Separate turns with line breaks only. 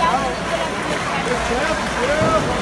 Tchau, tchau.